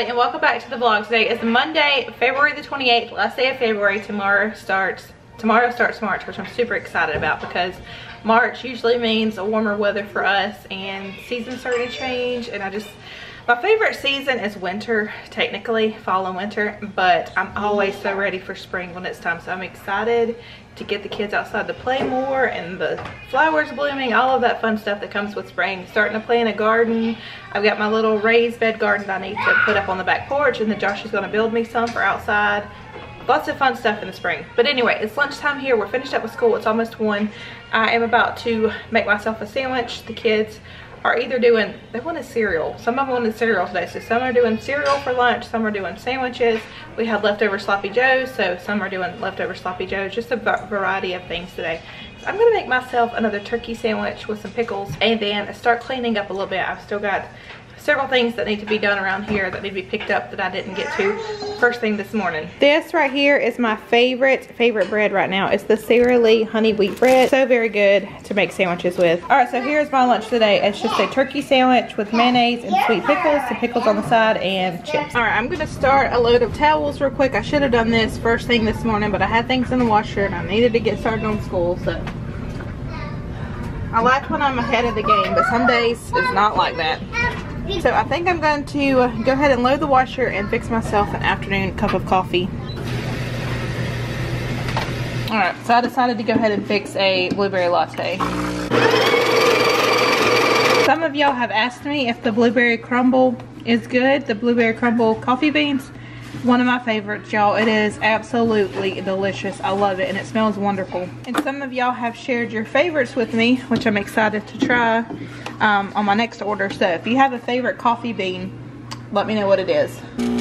everybody and welcome back to the vlog. Today is Monday, February the 28th, last day of February. Tomorrow starts, tomorrow starts March, which I'm super excited about because March usually means a warmer weather for us and seasons starting to change and I just, my favorite season is winter, technically, fall and winter, but I'm always so ready for spring when it's time. So I'm excited to get the kids outside to play more and the flowers blooming, all of that fun stuff that comes with spring. Starting to play in a garden. I've got my little raised bed garden I need to put up on the back porch and then Josh is gonna build me some for outside. Lots of fun stuff in the spring. But anyway, it's lunchtime here. We're finished up with school. It's almost one. I am about to make myself a sandwich. The kids are either doing, they wanted cereal. Some of them wanted cereal today. So some are doing cereal for lunch, some are doing sandwiches. We had leftover sloppy joes, so some are doing leftover sloppy joes. Just a variety of things today. So I'm gonna make myself another turkey sandwich with some pickles and then start cleaning up a little bit. I've still got several things that need to be done around here that need to be picked up that I didn't get to first thing this morning. This right here is my favorite, favorite bread right now. It's the Sara Lee honey wheat bread. So very good to make sandwiches with. All right, so here's my lunch today. It's just a turkey sandwich with mayonnaise and sweet pickles, some pickles on the side, and chips. All right, I'm gonna start a load of towels real quick. I should have done this first thing this morning, but I had things in the washer and I needed to get started on school, so. I like when I'm ahead of the game, but some days it's not like that. So I think I'm going to go ahead and load the washer and fix myself an afternoon cup of coffee. Alright, so I decided to go ahead and fix a blueberry latte. Some of y'all have asked me if the blueberry crumble is good, the blueberry crumble coffee beans. One of my favorites y'all. It is absolutely delicious. I love it and it smells wonderful. And some of y'all have shared your favorites with me which i'm excited to try um, on my next order. So if you have a favorite coffee bean let me know what it is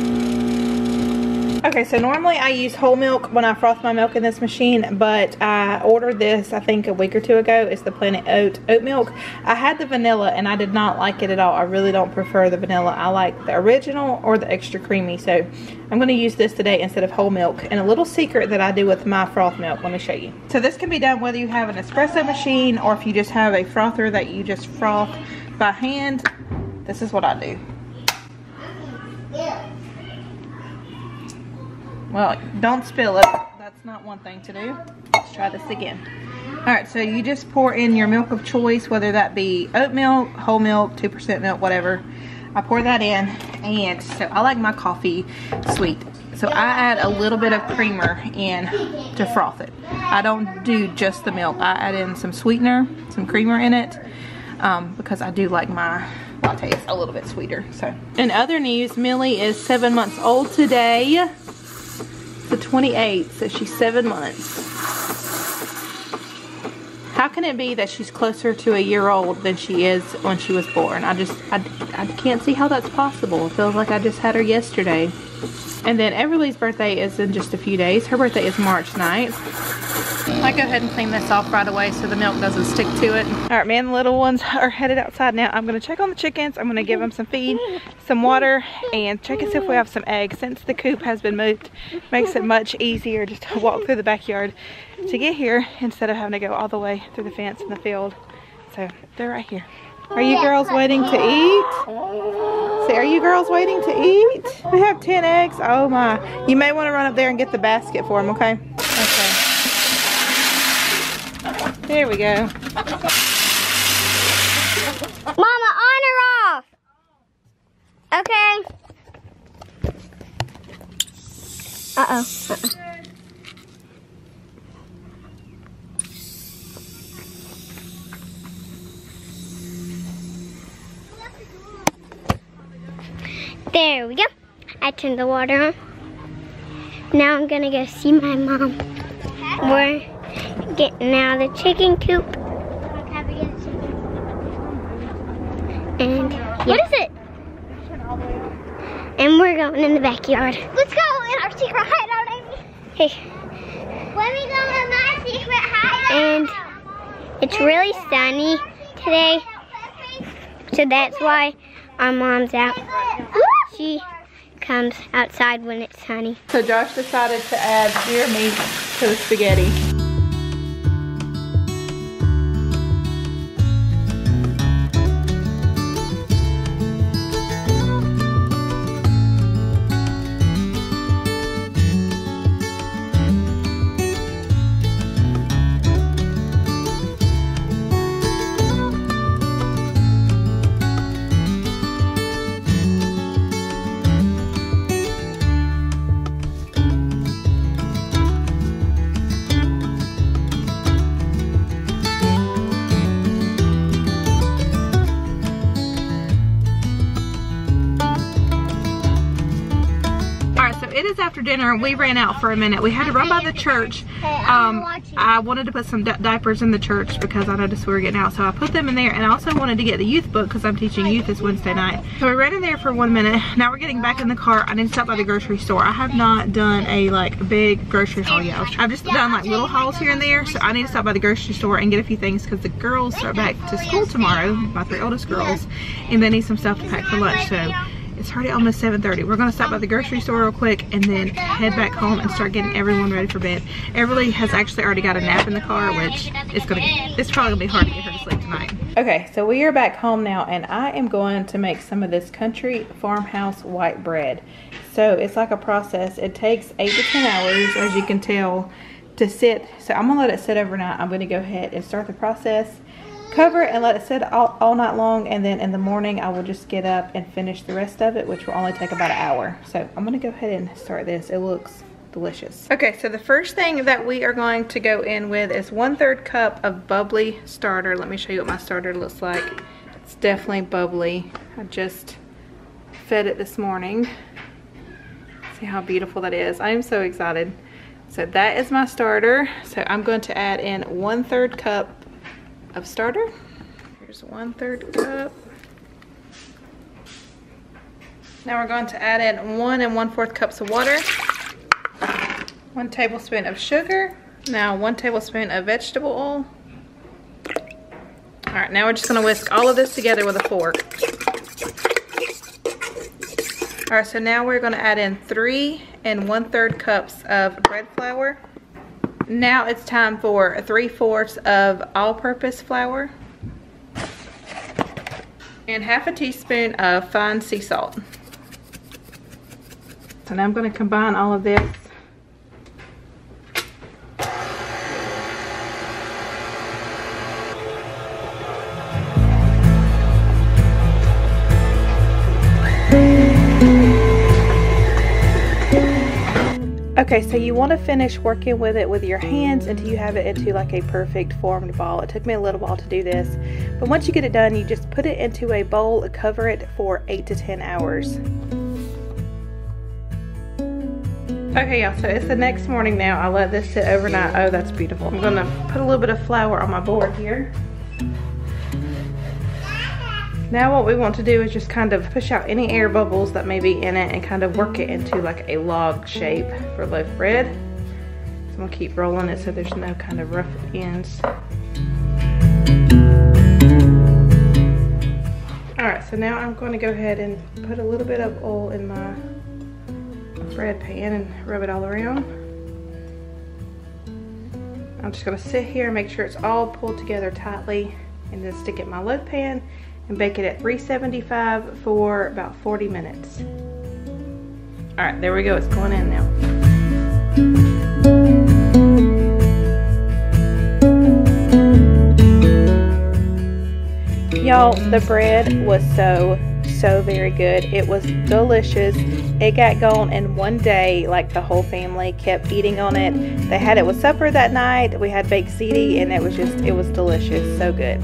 Okay, so normally I use whole milk when I froth my milk in this machine, but I ordered this, I think, a week or two ago. It's the Planet Oat oat milk. I had the vanilla, and I did not like it at all. I really don't prefer the vanilla. I like the original or the extra creamy, so I'm going to use this today instead of whole milk. And a little secret that I do with my froth milk, let me show you. So this can be done whether you have an espresso machine or if you just have a frother that you just froth by hand. This is what I do. Well, don't spill it. That's not one thing to do. Let's try this again. Alright, so you just pour in your milk of choice, whether that be oat milk, whole milk, 2% milk, whatever. I pour that in, and so I like my coffee sweet. So I add a little bit of creamer in to froth it. I don't do just the milk. I add in some sweetener, some creamer in it, um, because I do like my lattes a little bit sweeter. So, in other news, Millie is seven months old today the 28th, so she's seven months. How can it be that she's closer to a year old than she is when she was born? I just, I, I can't see how that's possible. It feels like I just had her yesterday. And then Everly's birthday is in just a few days. Her birthday is March 9th. I go ahead and clean this off right away so the milk doesn't stick to it. All right, man, the little ones are headed outside now. I'm gonna check on the chickens. I'm gonna give them some feed, some water, and check and see if we have some eggs. Since the coop has been moved, makes it much easier just to walk through the backyard to get here instead of having to go all the way through the fence in the field. So they're right here. Are you girls waiting to eat? Say, are you girls waiting to eat? We have 10 eggs. Oh my. You may want to run up there and get the basket for them, okay? Okay. There we go. Mama, on or off? Okay. Uh-oh. Uh -oh. There we go. I turned the water on. Now I'm gonna go see my mom. We're getting out of the chicken coop. And yeah. what is it? And we're going in the backyard. Let's go in our secret hideout, Amy. Hey. Let me go in my secret hideout. And it's really sunny today. So that's why our mom's out she comes outside when it's sunny. So Josh decided to add deer meat to the spaghetti. After dinner, and we ran out for a minute. We had to run by the church. Um, I wanted to put some di diapers in the church because I noticed we were getting out. So I put them in there and I also wanted to get the youth book because I'm teaching youth this Wednesday night. So we ran in there for one minute. Now we're getting back in the car. I need to stop by the grocery store. I have not done a like big grocery haul yet. I've just done like little hauls here and there. So I need to stop by the grocery store and get a few things because the girls start back to school tomorrow, my three oldest girls, and they need some stuff to pack for lunch. So it's already almost 7.30. We're gonna stop by the grocery store real quick and then head back home and start getting everyone ready for bed. Everly has actually already got a nap in the car, which is gonna, it's probably gonna be hard to get her to sleep tonight. Okay, so we are back home now and I am going to make some of this country farmhouse white bread. So it's like a process. It takes eight to 10 hours, as you can tell, to sit. So I'm gonna let it sit overnight. I'm gonna go ahead and start the process cover and let it sit all, all night long and then in the morning I will just get up and finish the rest of it which will only take about an hour. So I'm gonna go ahead and start this. It looks delicious. Okay so the first thing that we are going to go in with is one third cup of bubbly starter. Let me show you what my starter looks like. It's definitely bubbly. I just fed it this morning. See how beautiful that is. I am so excited. So that is my starter. So I'm going to add in one third cup of starter. Here's one third cup. Now we're going to add in one and one fourth cups of water, one tablespoon of sugar, now one tablespoon of vegetable oil. All right, now we're just gonna whisk all of this together with a fork. All right, so now we're gonna add in three and one third cups of bread flour. Now it's time for 3 fourths of all-purpose flour and half a teaspoon of fine sea salt. So now I'm going to combine all of this Okay, so you want to finish working with it with your hands until you have it into like a perfect formed ball. It took me a little while to do this, but once you get it done, you just put it into a bowl, cover it for 8 to 10 hours. Okay, y'all, so it's the next morning now. I let this sit overnight. Oh, that's beautiful. I'm gonna put a little bit of flour on my board here. Now what we want to do is just kind of push out any air bubbles that may be in it and kind of work it into like a log shape for loaf bread. So I'm gonna keep rolling it so there's no kind of rough ends. All right, so now I'm going to go ahead and put a little bit of oil in my bread pan and rub it all around. I'm just gonna sit here and make sure it's all pulled together tightly and then stick it in my loaf pan and bake it at 375 for about 40 minutes. All right, there we go, it's going in now. Y'all, the bread was so, so very good. It was delicious. It got gone in one day, like the whole family kept eating on it. They had it with supper that night. We had baked ziti and it was just, it was delicious, so good.